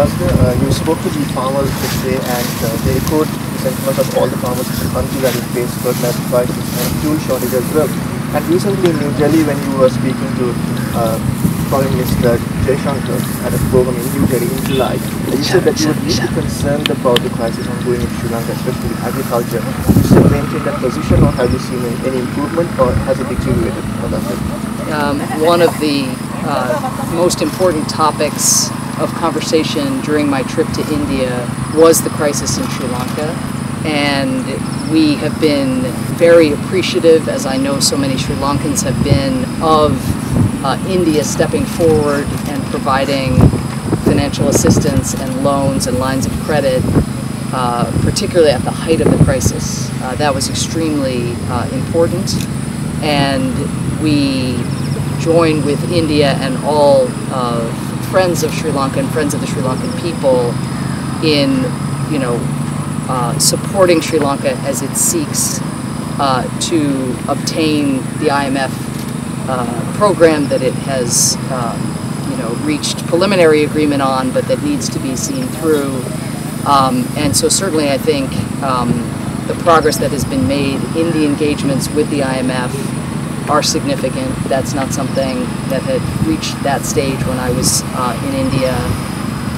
Ambassador, uh, you spoke to the farmers today and uh, they echoed the sentiment of all the farmers in the country that will face fertilizer crisis and fuel shortage as well. And recently in New Delhi when you were speaking to uh, Foreign Minister Jaishankar at a program in New Delhi in July, you said that you were really concerned about the crisis ongoing in Sri Lanka, especially agriculture. You still maintain that position or have you seen any, improvement or has it deteriorated? Um, one of the uh, most important topics of conversation during my trip to India was the crisis in Sri Lanka. And we have been very appreciative, as I know so many Sri Lankans have been, of uh, India stepping forward and providing financial assistance and loans and lines of credit, uh, particularly at the height of the crisis. Uh, that was extremely uh, important. And we joined with India and all friends of Sri Lanka and friends of the Sri Lankan people in, you know, uh, supporting Sri Lanka as it seeks uh, to obtain the IMF uh, program that it has, um, you know, reached preliminary agreement on, but that needs to be seen through. Um, and so certainly I think um, the progress that has been made in the engagements with the IMF are significant. That's not something that had reached that stage when I was uh, in India.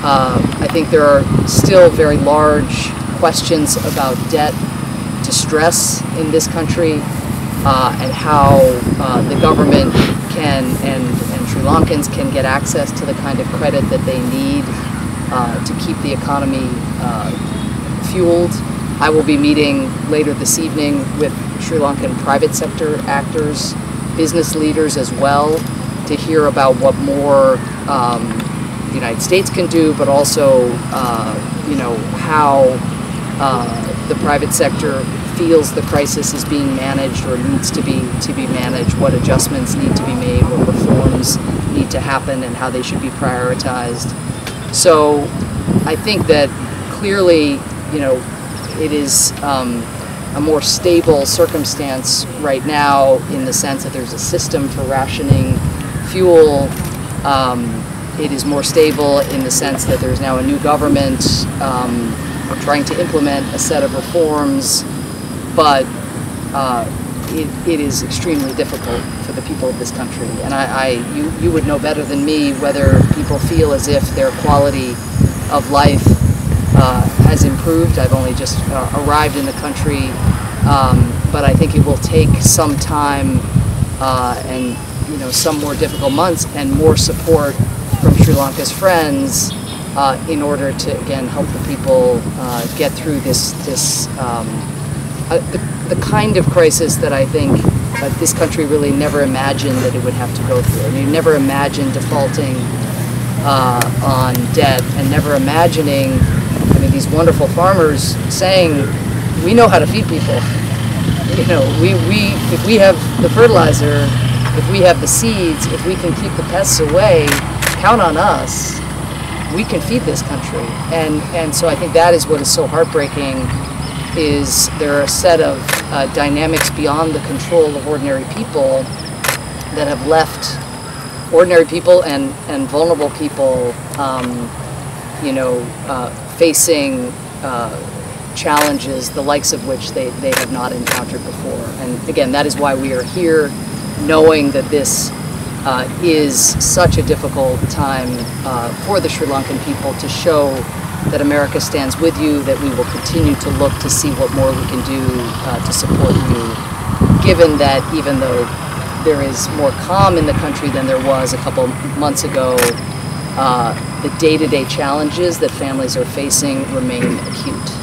Uh, I think there are still very large questions about debt distress in this country uh, and how uh, the government can and, and Sri Lankans can get access to the kind of credit that they need uh, to keep the economy uh, fueled. I will be meeting later this evening with Sri Lankan private sector actors, business leaders as well, to hear about what more um, the United States can do, but also, uh, you know, how uh, the private sector feels the crisis is being managed or needs to be to be managed, what adjustments need to be made, what reforms need to happen, and how they should be prioritized. So, I think that clearly, you know, it is. Um, a more stable circumstance right now in the sense that there's a system for rationing fuel. Um, it is more stable in the sense that there's now a new government um, trying to implement a set of reforms, but uh, it, it is extremely difficult for the people of this country. And I, I, you, you would know better than me whether people feel as if their quality of life uh, has improved. I've only just uh, arrived in the country, um, but I think it will take some time uh, and you know some more difficult months and more support from Sri Lanka's friends uh, in order to again help the people uh, get through this this um, uh, the, the kind of crisis that I think this country really never imagined that it would have to go through. I mean, never imagined defaulting on debt and never imagining wonderful farmers saying, we know how to feed people. You know, we, we, if we have the fertilizer, if we have the seeds, if we can keep the pests away, count on us. We can feed this country. And, and so I think that is what is so heartbreaking is there are a set of uh, dynamics beyond the control of ordinary people that have left ordinary people and, and vulnerable people, um, you know, uh, facing uh, challenges the likes of which they, they have not encountered before. And again, that is why we are here, knowing that this uh, is such a difficult time uh, for the Sri Lankan people to show that America stands with you, that we will continue to look to see what more we can do uh, to support you, given that even though there is more calm in the country than there was a couple months ago, uh, the day-to-day challenges that families are facing remain acute.